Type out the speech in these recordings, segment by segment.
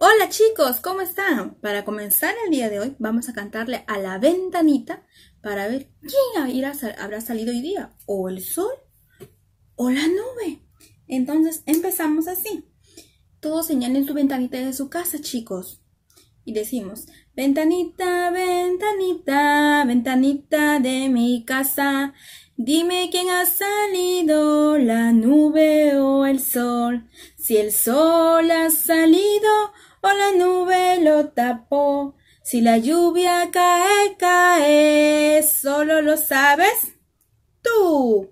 Hola chicos, ¿cómo están? Para comenzar el día de hoy vamos a cantarle a la ventanita para ver quién habrá salido hoy día, o el sol o la nube. Entonces empezamos así. Todos señalen su ventanita de su casa, chicos. Y decimos, ventanita, ventanita, ventanita de mi casa. Dime quién ha salido, la nube o el sol. Si el sol ha salido o la nube lo tapó. Si la lluvia cae, cae, solo lo sabes tú.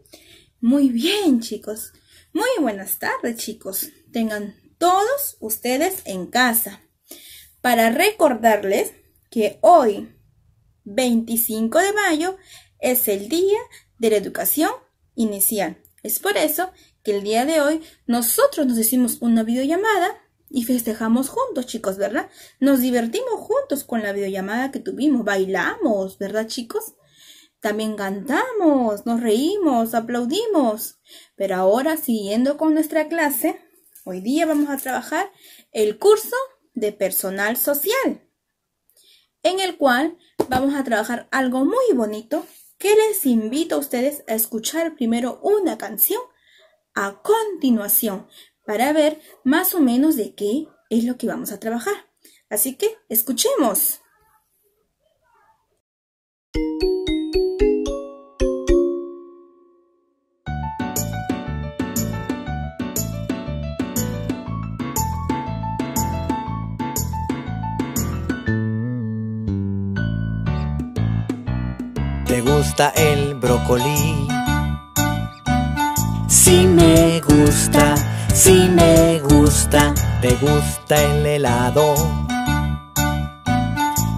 Muy bien, chicos. Muy buenas tardes, chicos. Tengan todos ustedes en casa. Para recordarles que hoy, 25 de mayo, es el Día de la Educación Inicial. Es por eso que el día de hoy nosotros nos hicimos una videollamada y festejamos juntos, chicos, ¿verdad? Nos divertimos juntos con la videollamada que tuvimos, bailamos, ¿verdad, chicos? También cantamos, nos reímos, aplaudimos. Pero ahora, siguiendo con nuestra clase, hoy día vamos a trabajar el curso de personal social, en el cual vamos a trabajar algo muy bonito que les invito a ustedes a escuchar primero una canción a continuación para ver más o menos de qué es lo que vamos a trabajar. Así que escuchemos. ¿Te gusta el brócoli? Sí me gusta si me gusta, te gusta el helado.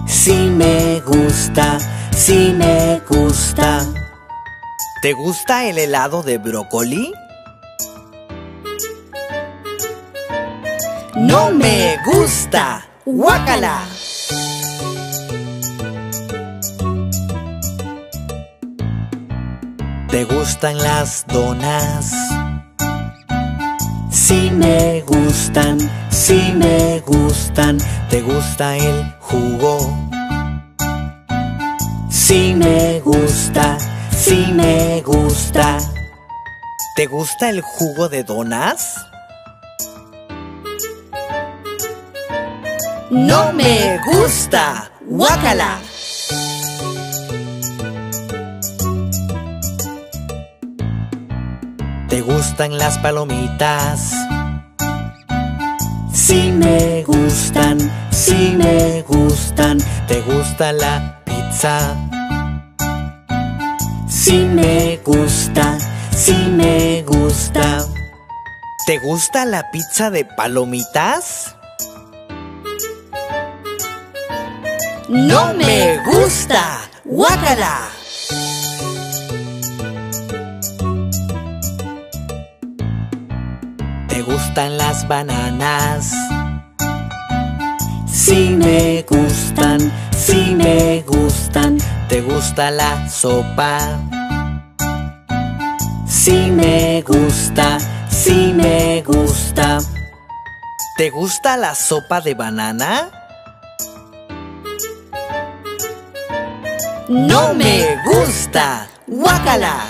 Si me gusta, si me gusta. ¿Te gusta el helado de brócoli? No me gusta. ¡Guácala! ¿Te gustan las donas? Si me gustan, si me gustan, ¿te gusta el jugo? Si me gusta, si me gusta, ¿te gusta el jugo de donas? No me gusta, guácala. ¿Te gustan las palomitas? Si me gustan, si me gustan, ¿te gusta la pizza? Si me gusta, si me gusta. ¿Te gusta la pizza de palomitas? No me gusta. ¡Guácala! Gustan las bananas? Si me gustan, si me gustan, ¿te gusta la sopa? Si me gusta, si me gusta, ¿te gusta la sopa de banana? No me gusta, guácala.